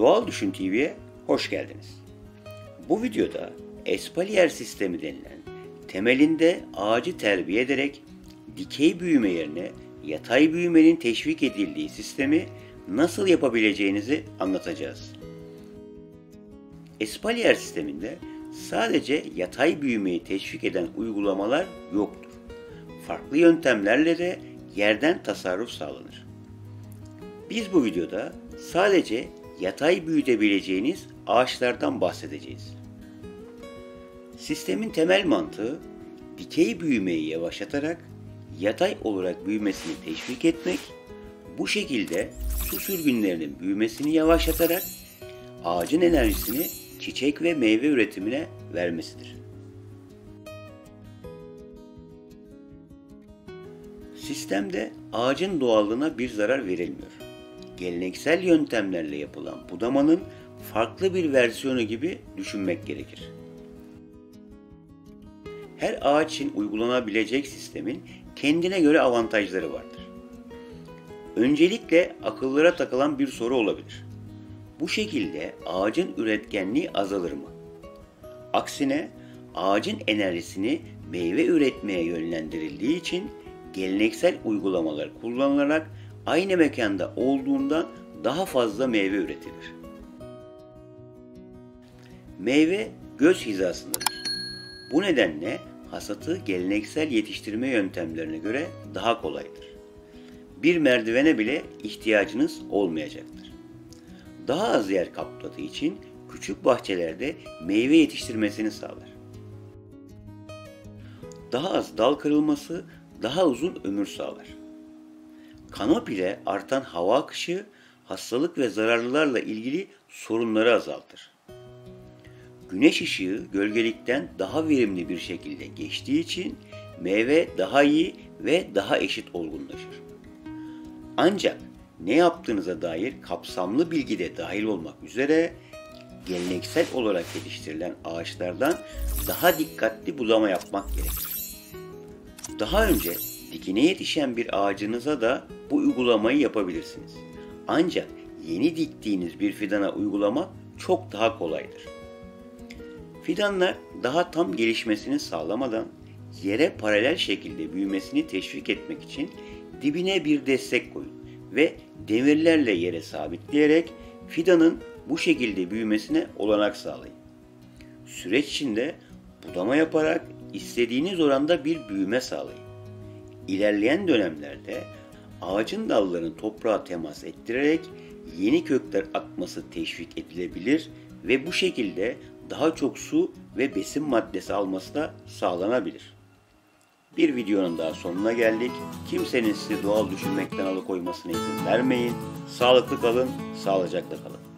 Doğal Düşün TV'ye hoş geldiniz. Bu videoda espalier sistemi denilen temelinde ağacı terbiye ederek dikey büyüme yerine yatay büyümenin teşvik edildiği sistemi nasıl yapabileceğinizi anlatacağız. Espalier sisteminde sadece yatay büyümeyi teşvik eden uygulamalar yoktur. Farklı yöntemlerle de yerden tasarruf sağlanır. Biz bu videoda sadece yatay büyütebileceğiniz ağaçlardan bahsedeceğiz. Sistemin temel mantığı dikey büyümeyi yavaşlatarak yatay olarak büyümesini teşvik etmek, bu şekilde su sürgünlerinin büyümesini yavaşlatarak ağacın enerjisini çiçek ve meyve üretimine vermesidir. Sistemde ağacın doğallığına bir zarar verilmiyor. Geleneksel yöntemlerle yapılan budamanın farklı bir versiyonu gibi düşünmek gerekir. Her ağaç için uygulanabilecek sistemin kendine göre avantajları vardır. Öncelikle akıllara takılan bir soru olabilir. Bu şekilde ağacın üretkenliği azalır mı? Aksine ağacın enerjisini meyve üretmeye yönlendirildiği için geleneksel uygulamalar kullanılarak aynı mekanda olduğundan daha fazla meyve üretilir. Meyve göz hizasındadır. Bu nedenle hasatı geleneksel yetiştirme yöntemlerine göre daha kolaydır. Bir merdivene bile ihtiyacınız olmayacaktır. Daha az yer kapladığı için küçük bahçelerde meyve yetiştirmesini sağlar. Daha az dal kırılması daha uzun ömür sağlar. Kanop ile artan hava akışı hastalık ve zararlılarla ilgili sorunları azaltır. Güneş ışığı gölgelikten daha verimli bir şekilde geçtiği için meyve daha iyi ve daha eşit olgunlaşır. Ancak ne yaptığınıza dair kapsamlı bilgi de dahil olmak üzere geleneksel olarak yetiştirilen ağaçlardan daha dikkatli bulama yapmak gerekir. Daha önce dikine yetişen bir ağacınıza da bu uygulamayı yapabilirsiniz. Ancak yeni diktiğiniz bir fidana uygulamak çok daha kolaydır. Fidanlar daha tam gelişmesini sağlamadan yere paralel şekilde büyümesini teşvik etmek için dibine bir destek koyun ve demirlerle yere sabitleyerek fidanın bu şekilde büyümesine olanak sağlayın. Süreç içinde budama yaparak istediğiniz oranda bir büyüme sağlayın. İlerleyen dönemlerde ağacın dallarını toprağa temas ettirerek yeni kökler atması teşvik edilebilir ve bu şekilde daha çok su ve besin maddesi alması da sağlanabilir. Bir videonun daha sonuna geldik. Kimsenin sizi doğal düşünmekten alıkoymasına izin vermeyin. Sağlıklı kalın, sağlıcakla kalın.